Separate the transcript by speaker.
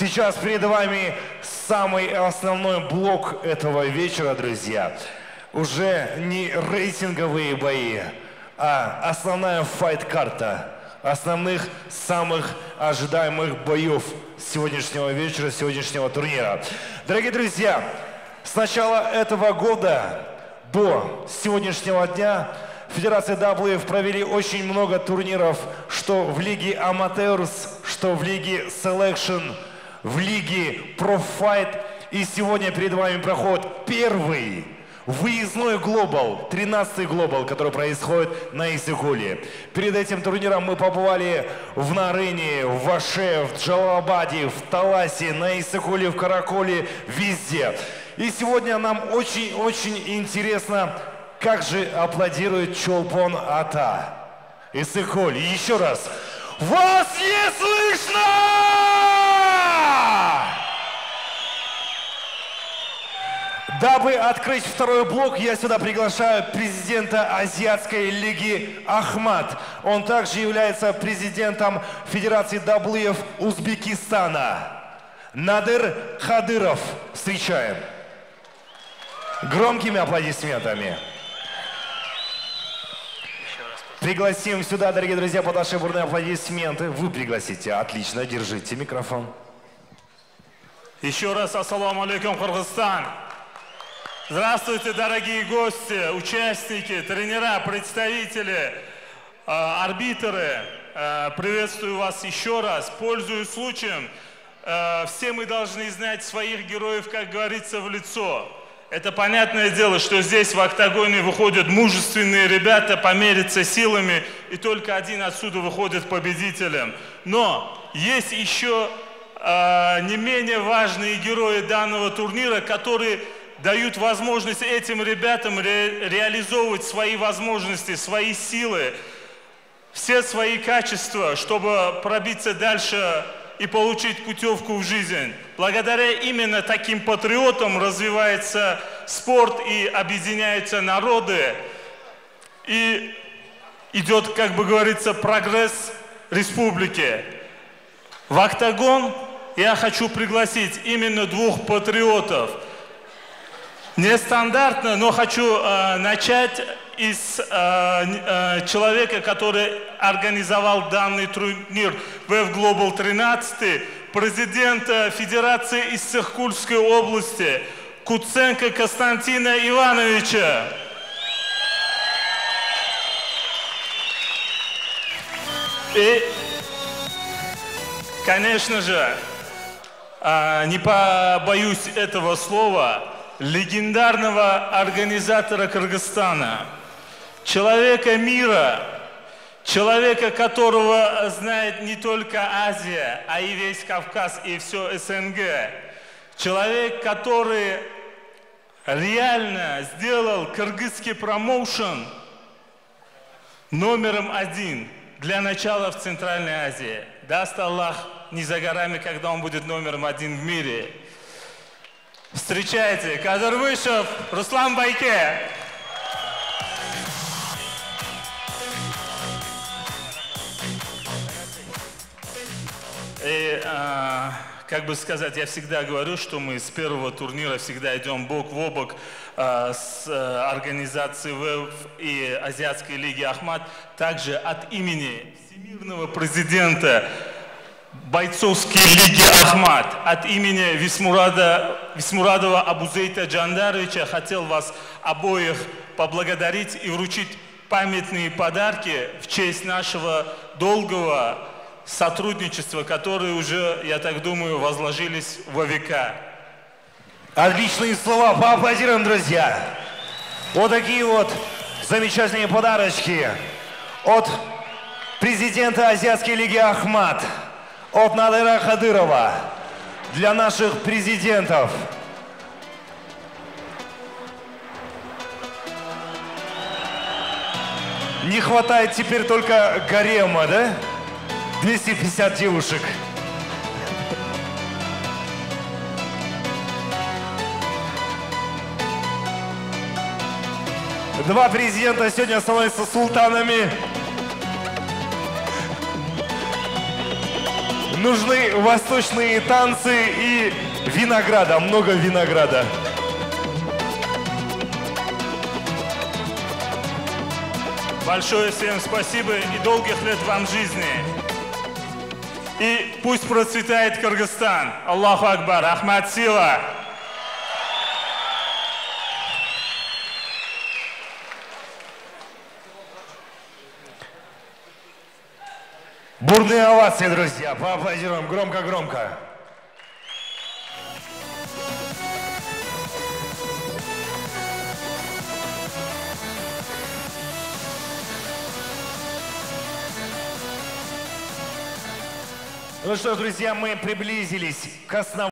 Speaker 1: Сейчас перед вами самый основной блок этого вечера, друзья. Уже не рейтинговые бои, а основная файт-карта основных самых ожидаемых боев сегодняшнего вечера, сегодняшнего турнира. Дорогие друзья, с начала этого года до сегодняшнего дня Федерация WF провели очень много турниров, что в лиге Amateurs, что в лиге Selection, в лиге Fight. И сегодня перед вами проходит первый выездной глобал, 13-й глобал, который происходит на Исыкуле. Перед этим турниром мы побывали в Нарыне, в Ваше, в Джалабаде, в Таласе, на Исыкуле, в Караколе, везде. И сегодня нам очень-очень интересно, как же аплодирует Чолпон Ата. Исыкуль, еще раз. Вас не слышно! Дабы открыть второй блок, я сюда приглашаю президента Азиатской лиги Ахмад. Он также является президентом Федерации даблыев Узбекистана. Надыр Хадыров. Встречаем. Громкими аплодисментами. Пригласим сюда, дорогие друзья, под ваши бурные аплодисменты. Вы пригласите. Отлично, держите микрофон.
Speaker 2: Еще раз ассаламу алейкум, Кыргызстан. Здравствуйте, дорогие гости, участники, тренера, представители, э, арбитры. Э, приветствую вас еще раз. Пользуясь случаем, э, все мы должны знать своих героев, как говорится, в лицо. Это понятное дело, что здесь в октагоне выходят мужественные ребята помериться силами, и только один отсюда выходит победителем. Но есть еще э, не менее важные герои данного турнира, которые дают возможность этим ребятам ре, реализовывать свои возможности, свои силы, все свои качества, чтобы пробиться дальше и получить путевку в жизнь. Благодаря именно таким патриотам развивается спорт и объединяются народы. И идет, как бы говорится, прогресс республики. В октагон я хочу пригласить именно двух патриотов – Нестандартно, но хочу э, начать из э, э, человека, который организовал данный турнир ВФ Global 13, президента Федерации из Сыркульской области Куценко Константина Ивановича. И, конечно же, э, не побоюсь этого слова, легендарного организатора Кыргызстана, человека мира, человека, которого знает не только Азия, а и весь Кавказ и все СНГ, человек, который реально сделал кыргызский промоушен номером один для начала в Центральной Азии. Даст Аллах не за горами, когда он будет номером один в мире. Встречайте, Казарвышев Руслан Байке. И, а, как бы сказать, я всегда говорю, что мы с первого турнира всегда идем бок в бок а, с а, организацией ВЭФ и Азиатской лиги Ахмад. Также от имени всемирного президента бойцовской лиги Ахмад от имени Висмурада, Висмурадова Абузейта Джандаровича хотел вас обоих поблагодарить и вручить памятные подарки в честь нашего долгого сотрудничества, которые уже, я так думаю, возложились во века.
Speaker 1: Отличные слова, поаплодируем, друзья. Вот такие вот замечательные подарочки от президента Азиатской лиги Ахмад от Надыра Хадырова для наших президентов. Не хватает теперь только гарема, да? 250 девушек. Два президента сегодня становятся султанами нужны восточные танцы и винограда, много винограда.
Speaker 2: Большое всем спасибо и долгих лет вам жизни. И пусть процветает Кыргызстан. Аллаху Акбар. Ахмад Сила.
Speaker 1: Бурные овации, друзья. Поаплодируем громко-громко. Ну что друзья, мы приблизились к основному.